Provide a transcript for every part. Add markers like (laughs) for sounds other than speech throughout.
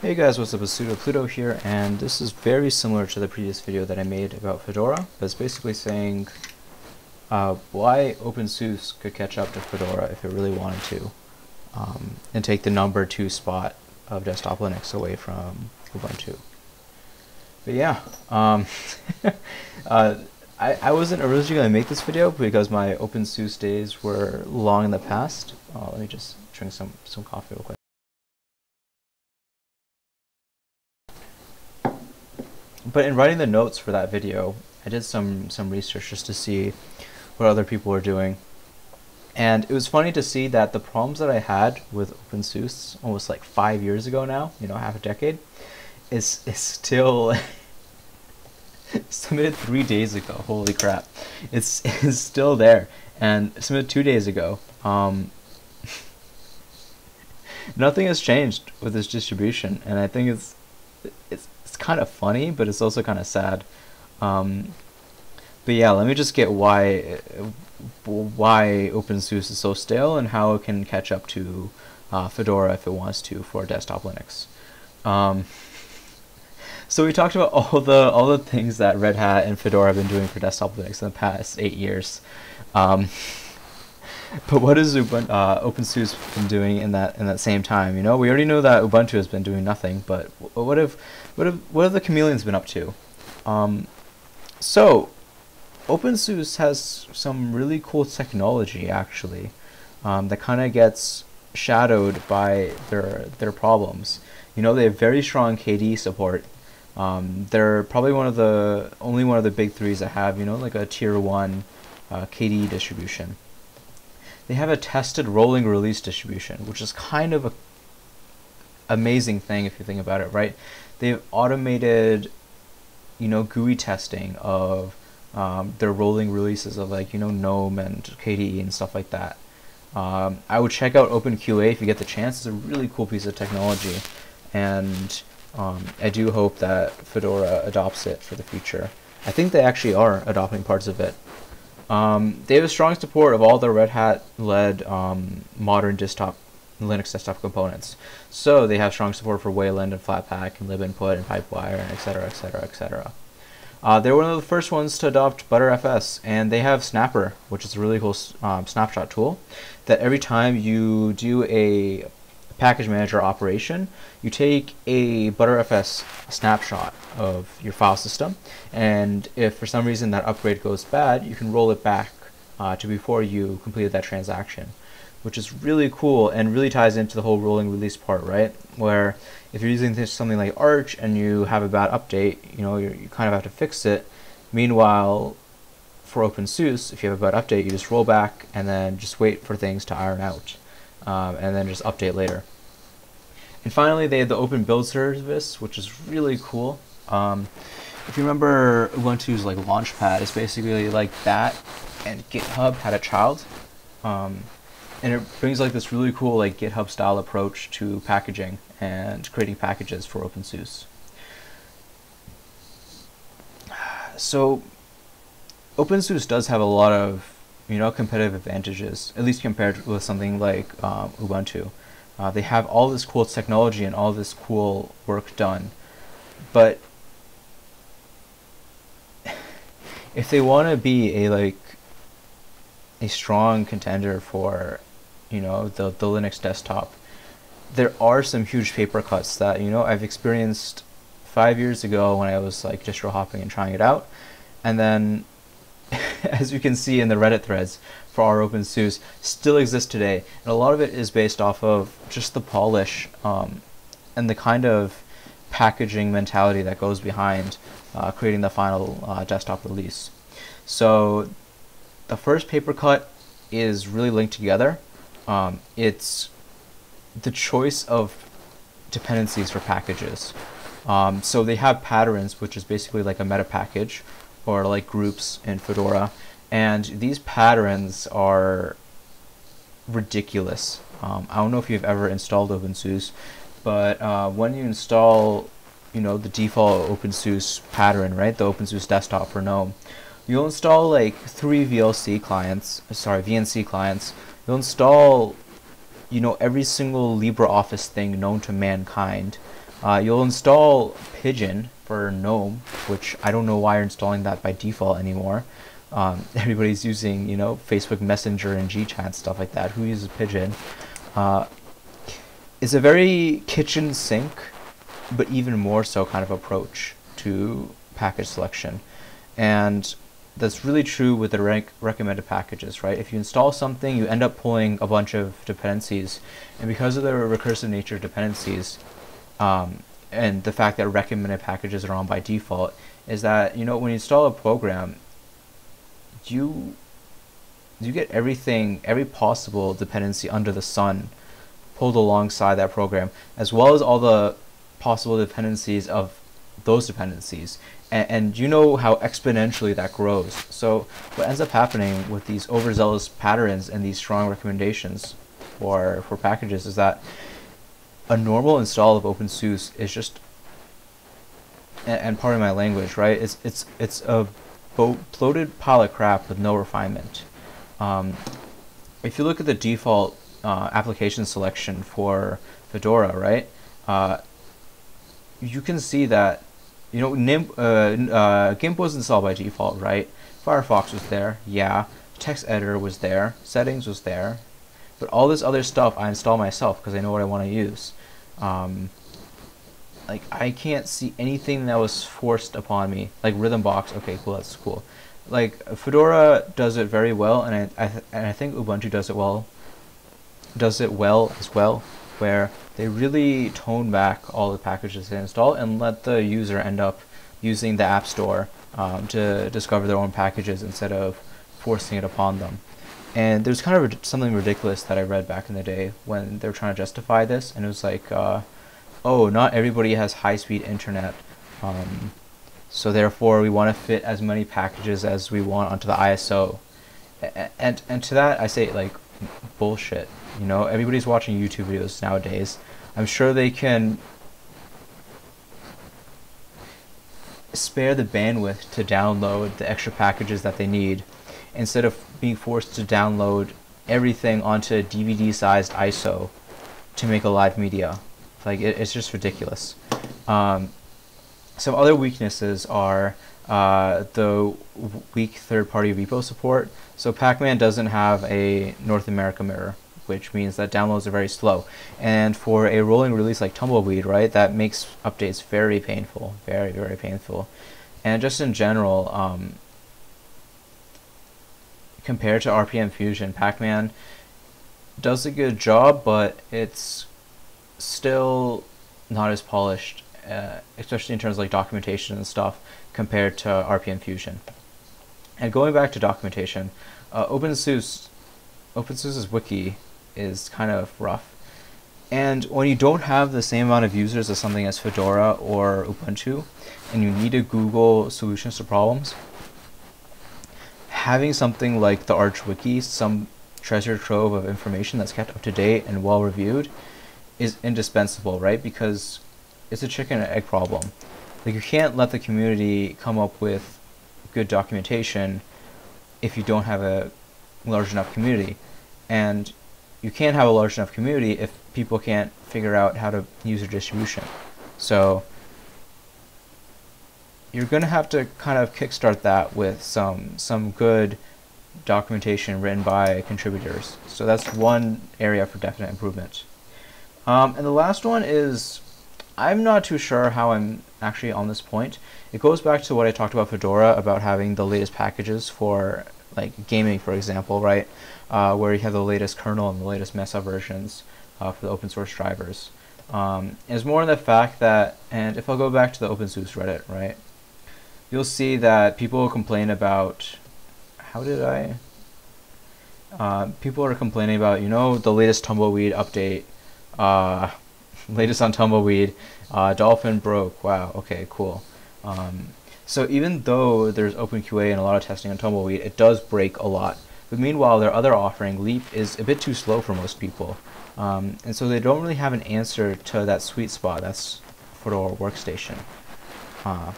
Hey guys, what's up? It's Sudo Pluto here, and this is very similar to the previous video that I made about Fedora. But It's basically saying uh, why OpenSUSE could catch up to Fedora if it really wanted to, um, and take the number two spot of desktop Linux away from Ubuntu. But yeah, um, (laughs) uh, I, I wasn't originally going to make this video because my OpenSUSE days were long in the past. Uh, let me just drink some, some coffee real quick. But in writing the notes for that video, I did some some research just to see what other people were doing. And it was funny to see that the problems that I had with OpenSUSE almost like five years ago now, you know, half a decade, is is still (laughs) submitted three days ago. Holy crap. It's (laughs) it's still there. And submitted two days ago. Um, (laughs) nothing has changed with this distribution and I think it's it's kind of funny, but it's also kind of sad. Um, but yeah, let me just get why why OpenSUSE is so stale and how it can catch up to uh, Fedora if it wants to for desktop Linux. Um, (laughs) so we talked about (laughs) all the all the things that Red Hat and Fedora have been doing for desktop Linux in the past eight years. Um, (laughs) (laughs) but what has Ubuntu, uh, OpenSUSE been doing in that in that same time? You know, we already know that Ubuntu has been doing nothing, but what have what have what have the chameleons been up to? Um, so, OpenSUSE has some really cool technology actually um, that kind of gets shadowed by their their problems. You know, they have very strong KDE support. Um, they're probably one of the only one of the big threes that have you know like a tier one uh, KDE distribution they have a tested rolling release distribution, which is kind of a amazing thing if you think about it, right? They've automated, you know, GUI testing of um, their rolling releases of like, you know, GNOME and KDE and stuff like that. Um, I would check out OpenQA if you get the chance. It's a really cool piece of technology, and um, I do hope that Fedora adopts it for the future. I think they actually are adopting parts of it. Um, they have a strong support of all the Red Hat-led um, modern desktop Linux desktop components. So they have strong support for Wayland and Flatpak and libinput and Pipewire and etc. etc. etc. they're one of the first ones to adopt Btrfs, and they have Snapper, which is a really cool um, snapshot tool. That every time you do a package manager operation, you take a Btrfs snapshot of your file system, and if for some reason that upgrade goes bad, you can roll it back uh, to before you completed that transaction, which is really cool and really ties into the whole rolling release part, right? Where if you're using this, something like Arch and you have a bad update, you know, you kind of have to fix it. Meanwhile, for OpenSUSE, if you have a bad update, you just roll back and then just wait for things to iron out um, and then just update later. And finally, they have the open build service, which is really cool. Um, if you remember Ubuntu's like Launchpad, it's basically like that, and GitHub had a child, um, and it brings like this really cool like GitHub style approach to packaging and creating packages for OpenSUSE. So, OpenSUSE does have a lot of you know, competitive advantages, at least compared with something like um, Ubuntu. Uh, they have all this cool technology and all this cool work done, but (laughs) if they want to be a like a strong contender for, you know, the the Linux desktop, there are some huge paper cuts that you know I've experienced five years ago when I was like distro hopping and trying it out, and then (laughs) as you can see in the Reddit threads for our OpenSUSE, still exists today. And a lot of it is based off of just the polish um, and the kind of packaging mentality that goes behind uh, creating the final uh, desktop release. So the first paper cut is really linked together. Um, it's the choice of dependencies for packages. Um, so they have patterns, which is basically like a meta package, or like groups in Fedora. And these patterns are ridiculous. Um, I don't know if you've ever installed OpenSUSE, but uh, when you install, you know, the default OpenSUSE pattern, right, the OpenSUSE desktop for GNOME, you'll install like three VLC clients, sorry, VNC clients. You'll install, you know, every single LibreOffice thing known to mankind Uh, you'll install Pidgin for GNOME, which I don't know why you're installing that by default anymore. Um, (laughs) everybody's using, you know, Facebook Messenger and GChat stuff like that. Who uses Pidgin? Uh, it's a very kitchen sink, but even more so kind of approach to package selection. And that's really true with the rec recommended packages, right? If you install something, you end up pulling a bunch of dependencies, and because of the recursive nature of dependencies, um, and the fact that recommended packages are on by default, is that you know when you install a program, you you get everything, every possible dependency under the sun, pulled alongside that program, as well as all the possible dependencies of those dependencies and, and, you know how exponentially that grows. So what ends up happening with these overzealous patterns and these strong recommendations for for packages is that a normal install of OpenSUSE is just and, and part of my language, right? It's it's it's a bloated pile of crap with no refinement. Um, if you look at the default uh, application selection for Fedora, right? Uh, you can see that you know, uh, uh, GIMP was installed by default, right? Firefox was there, yeah. Text editor was there, settings was there, but all this other stuff I install myself because I know what I want to use. Um, like I can't see anything that was forced upon me. Like Rhythmbox, okay, cool, that's cool. Like Fedora does it very well, and I, I and I think Ubuntu does it well. Does it well as well, where they really tone back all the packages they install and let the user end up using the App Store um, to discover their own packages instead of forcing it upon them. And there's kind of something ridiculous that I read back in the day when they were trying to justify this, and it was like, uh, oh, not everybody has high-speed internet, um, so therefore we want to fit as many packages as we want onto the ISO. and and to that I say like bullshit. You know, everybody's watching YouTube videos nowadays. I'm sure they can spare the bandwidth to download the extra packages that they need instead of being forced to download everything onto a DVD sized ISO to make a live media. Like, it, it's just ridiculous. Um, some other weaknesses are uh, the weak third party repo support. So Packman doesn't have a North America mirror which means that downloads are very slow. And for a rolling release like Tumbleweed, right, that makes updates very painful, very, very painful. And just in general, um, compared to RPM Fusion, Packman does a good job, but it's still not as polished, uh, especially in terms of like documentation and stuff, compared to RPM Fusion. And going back to documentation, uh, OpenSUSE, OpenSUSE's wiki is kind of rough. And when you don't have the same amount of users as something as Fedora or Ubuntu, and you need to Google solutions to problems, having something like the Arch Wiki, some treasure trove of information that's kept up to date and well reviewed, is indispensable, right? Because it's a chicken and egg problem. Like you can't let the community come up with good documentation if you don't have a large enough community. And you can't have a large enough community if people can't figure out how to use your distribution. So you're going to have to kind of kickstart that with some some good documentation written by contributors. So that's one area for definite improvement. Um, and the last one is I'm not too sure how I'm actually on this point. It goes back to what I talked about Fedora about having the latest packages for like gaming, for example, right? Uh, where you have the latest kernel and the latest Mesa versions uh, for the open source drivers. Um, is more in the fact that, and if I'll go back to the OpenSUSE Reddit, right, you'll see that people complain about, how did I, uh, people are complaining about, you know, the latest Tumbleweed update, uh, (laughs) latest on Tumbleweed, uh, Dolphin broke, wow, okay, cool. Um, so even though there's OpenQA and a lot of testing on Tumbleweed, it does break a lot. But meanwhile, their other offering, Leap, is a bit too slow for most people. Um, and so they don't really have an answer to that sweet spot. That's Fedora Workstation. Uh,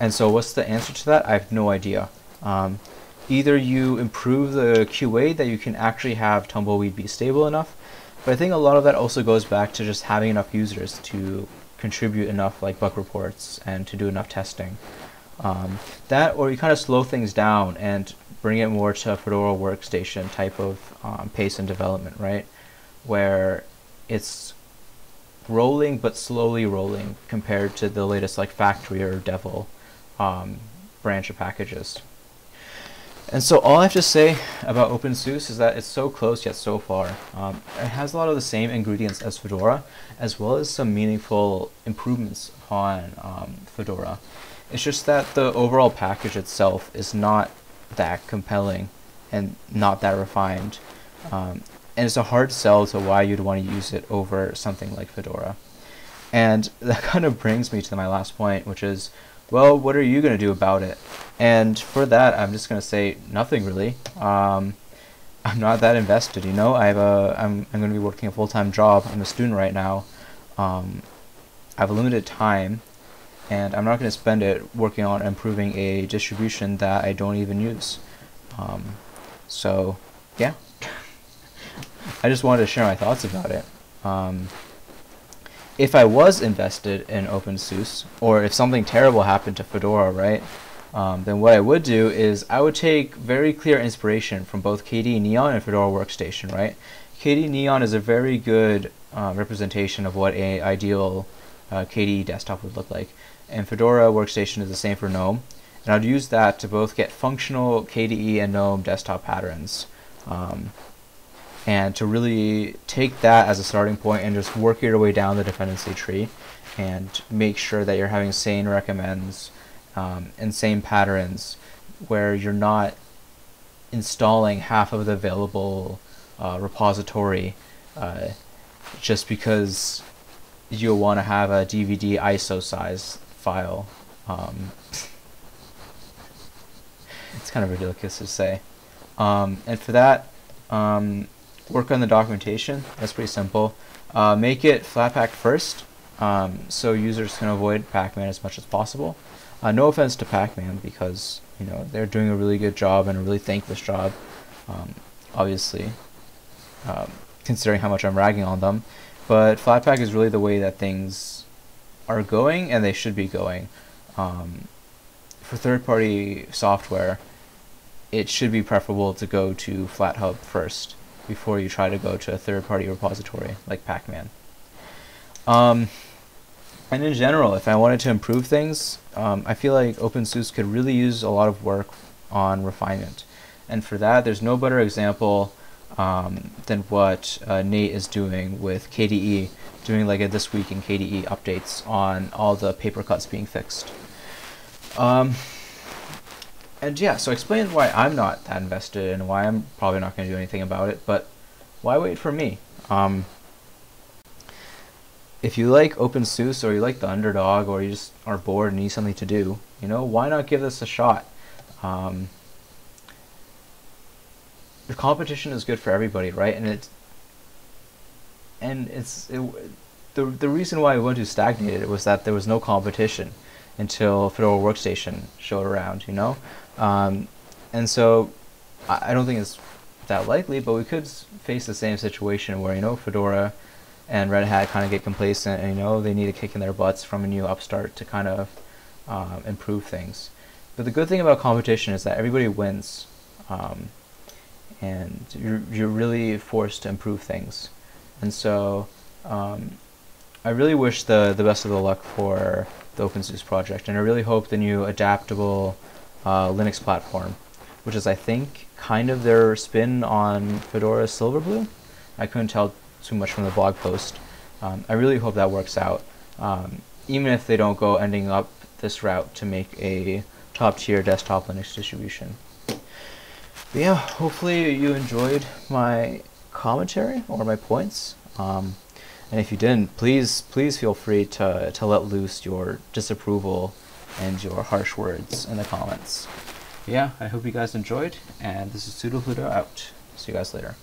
and so what's the answer to that? I have no idea. Um, either you improve the QA that you can actually have Tumbleweed be stable enough, but I think a lot of that also goes back to just having enough users to contribute enough like bug reports and to do enough testing. Um, that or you kind of slow things down and bring it more to a Fedora workstation type of um, pace and development, right? Where it's rolling but slowly rolling compared to the latest like factory or devel um, branch of packages. And so all I have to say about OpenSUSE is that it's so close yet so far. Um, it has a lot of the same ingredients as Fedora, as well as some meaningful improvements on um, Fedora. It's just that the overall package itself is not that compelling and not that refined. Um, and it's a hard sell to why you'd want to use it over something like Fedora. And (laughs) that kind of brings me to my last point, which is well, what are you going to do about it? And for that, I'm just going to say nothing really. Um, I'm not that invested, you know. I have a, I'm, I'm going to be working a full-time job. I'm a student right now. Um, I have a limited time, and I'm not going to spend it working on improving a distribution that I don't even use. Um, so, yeah. I just wanted to share my thoughts about it. Um, if I was invested in OpenSUSE, or if something terrible happened to Fedora, right, um, then what I would do is I would take very clear inspiration from both KDE Neon and Fedora Workstation, right? KDE Neon is a very good uh, representation of what a ideal uh, KDE desktop would look like, and Fedora Workstation is the same for GNOME, and I'd use that to both get functional KDE and GNOME desktop patterns. Um, and to really take that as a starting point and just work your way down the dependency tree and make sure that you're having sane recommends um, and same patterns where you're not installing half of the available uh, repository uh, just because you want to have a DVD ISO size file. Um, it's kind of ridiculous to say. Um, and for that, um, work on the documentation. That's pretty simple. Uh, make it Flatpak first, um, so users can avoid Packman as much as possible. Uh, no offense to Packman because you know they're doing a really good job and a really thankless job. Um, obviously, um, considering how much I'm ragging on them, but Flatpak is really the way that things are going, and they should be going. Um, for third-party software, it should be preferable to go to FlatHub first before you try to go to a third-party repository like Packman. Um, and in general, if I wanted to improve things, um, I feel like OpenSUSE could really use a lot of work on refinement. And for that, there's no better example um, than what uh, Nate is doing with KDE, doing like a This Week in KDE updates on all the paper cuts being fixed. Um, and yeah, so explain why I'm not that invested and why I'm probably not going to do anything about it, but why wait for me? Um, if you like OpenSUSE or you like the underdog or you just are bored and need something to do, you know, why not give this a shot? Um, the competition is good for everybody, right? And it's and it's it, the the reason why Ubuntu stagnated was that there was no competition until Fedora Workstation showed around, you know. Um, and so I, I don't think it's that likely, but we could face the same situation where you know Fedora and Red Hat kind of get complacent, and you know they need a kick in their butts from a new upstart to kind of um, improve things. But the good thing about competition is that everybody wins, um, and you're you're really forced to improve things. And so um, I really wish the the best of the luck for the OpenSUSE project, and I really hope the new adaptable uh, Linux platform, which is I think kind of their spin on Fedora Silverblue. I couldn't tell too much from the blog post. Um, I really hope that works out, um, even if they don't go ending up this route to make a top tier desktop Linux distribution. But yeah, hopefully you enjoyed my commentary or my points. Um, and if you didn't, please please feel free to, to let loose your disapproval and your harsh words in the comments. Yeah, I hope you guys enjoyed, and this is Sudo Pluto out. See you guys later.